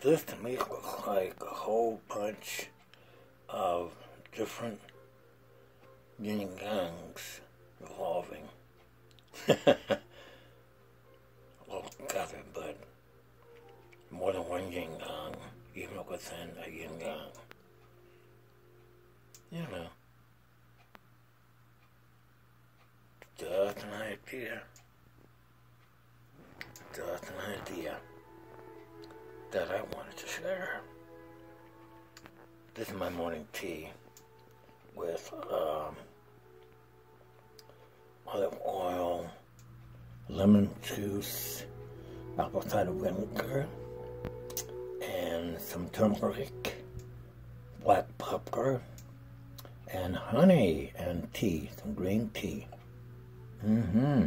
this to me looks like a whole bunch of different yin and yangs evolving. all together, but more than one yin yang, even within a yin yang. You know. Just an idea. Just an idea that I wanted to share. This is my morning tea with um, olive oil, lemon juice, apple cider vinegar, and some turmeric, black pepper, and honey and tea, some green tea. Mm-hmm.